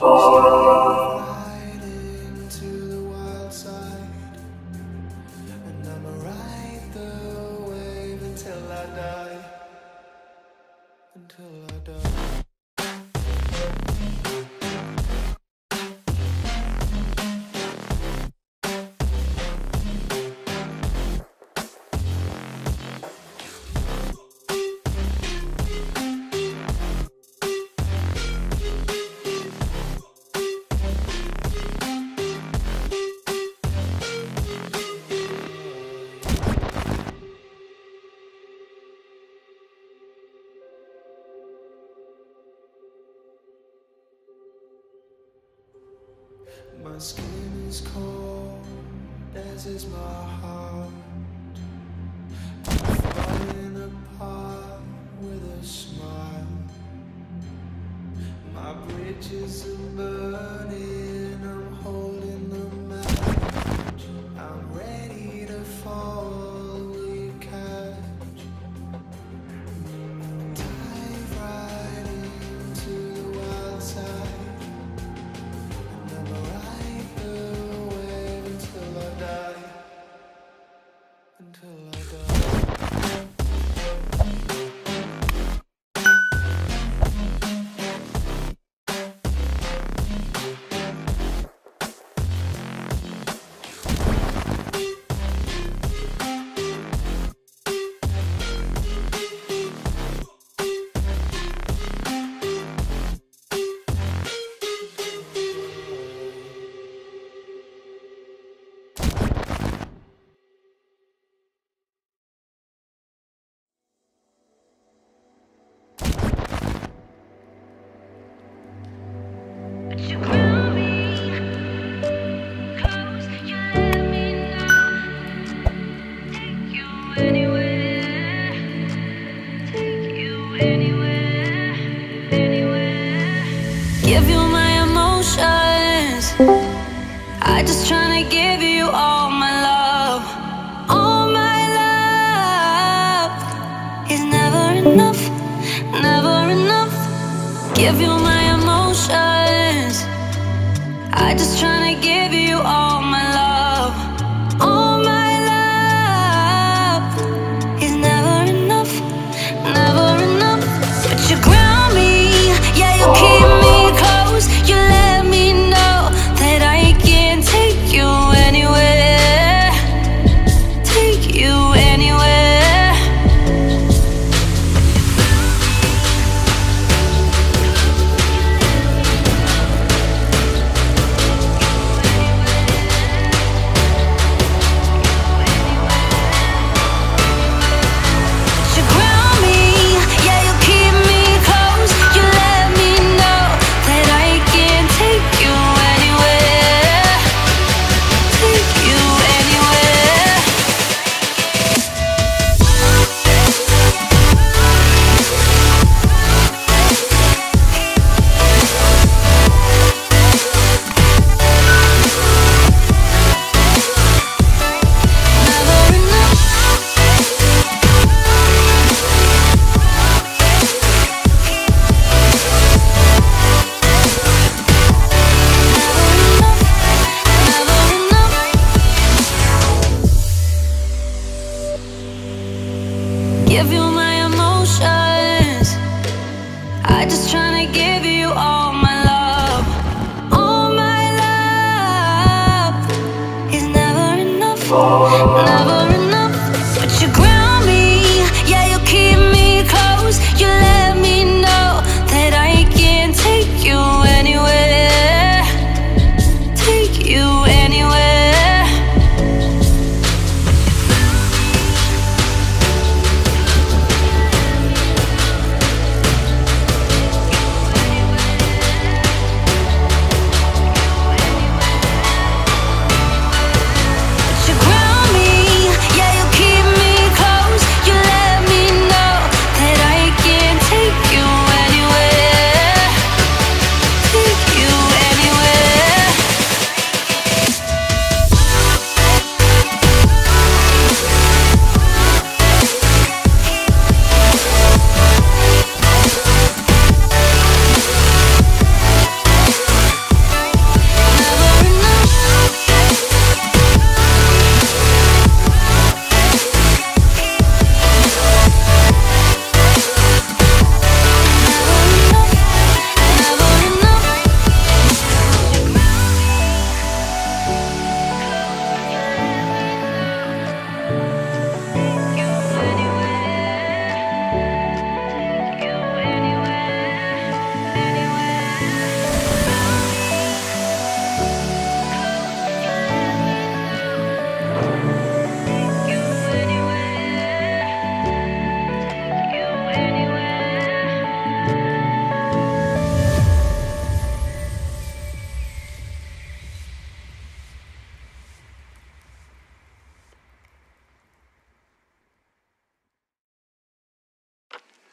哦。skin is cold, as is my heart. I'm falling apart with a smile. My bridges are burning. just trying to give you all my love. All my love is never enough, never enough. Give you my 주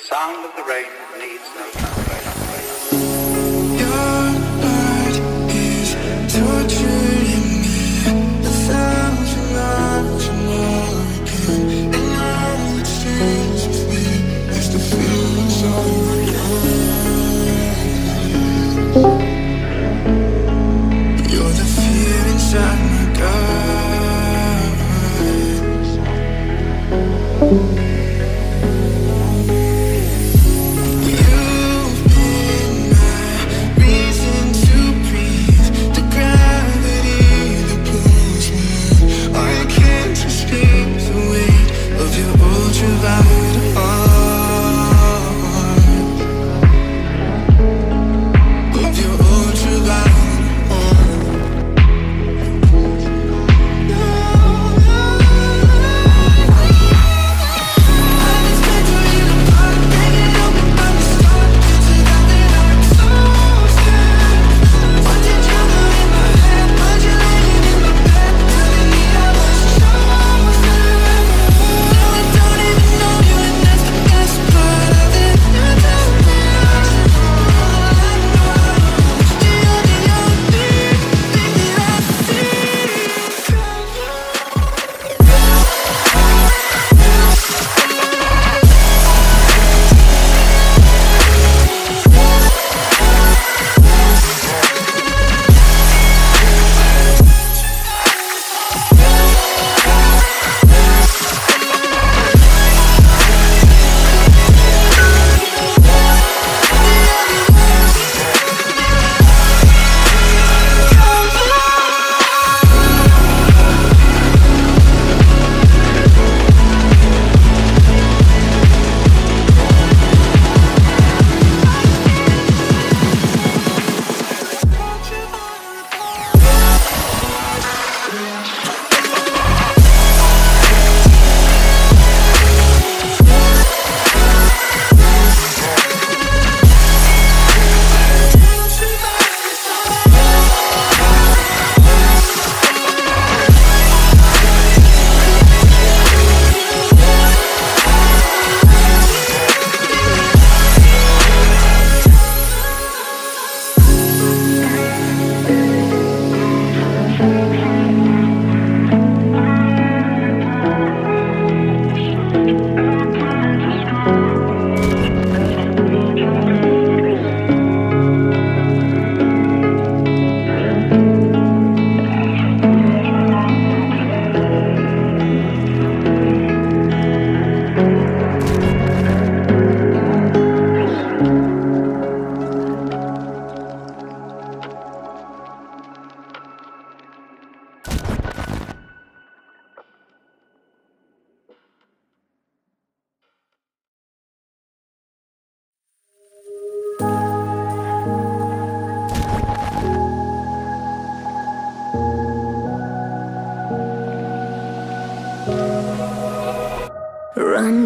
sound of the rain needs no translation.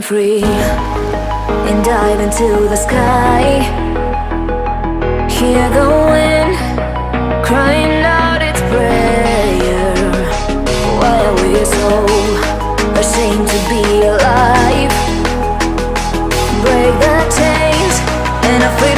Free and dive into the sky. Hear the wind crying out its prayer. Why are we so ashamed to be alive? Break the chains and our freedom's